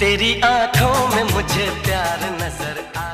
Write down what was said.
तेरी आँखों में मुझे प्यार नज़र आ